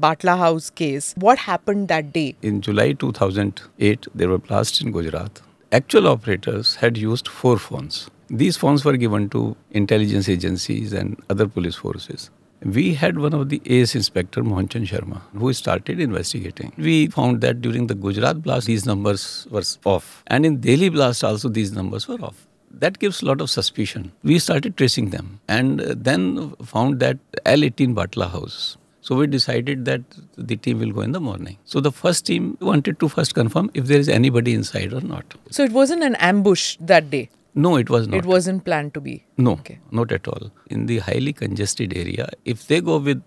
Batla House case. What happened that day? In July 2008, there were blasts in Gujarat. Actual operators had used four phones. These phones were given to intelligence agencies and other police forces. We had one of the AS Inspector Mohanchand Sharma who started investigating. We found that during the Gujarat blast, these numbers were off. And in Delhi blast also, these numbers were off. That gives a lot of suspicion. We started tracing them and then found that L18 Batla House. So we decided that the team will go in the morning. So the first team wanted to first confirm if there is anybody inside or not. So it wasn't an ambush that day? No, it was not. It wasn't planned to be? No, okay. not at all. In the highly congested area, if they go with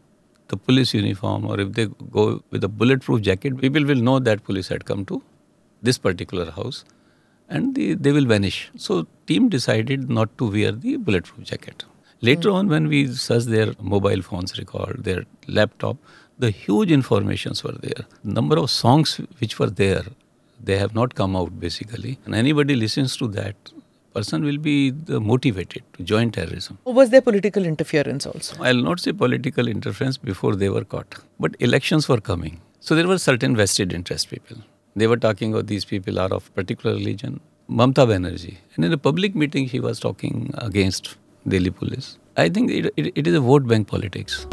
the police uniform or if they go with a bulletproof jacket, people will know that police had come to this particular house and the, they will vanish. So team decided not to wear the bulletproof jacket. Later on, when we searched their mobile phones record, their laptop, the huge informations were there. Number of songs which were there, they have not come out basically. And anybody listens to that, person will be motivated to join terrorism. Was there political interference also? I'll not say political interference before they were caught, but elections were coming. So there were certain vested interest people. They were talking about these people are of particular religion. Mamta Banerjee. And in a public meeting, she was talking against Delhi police. I think it, it, it is a vote bank politics.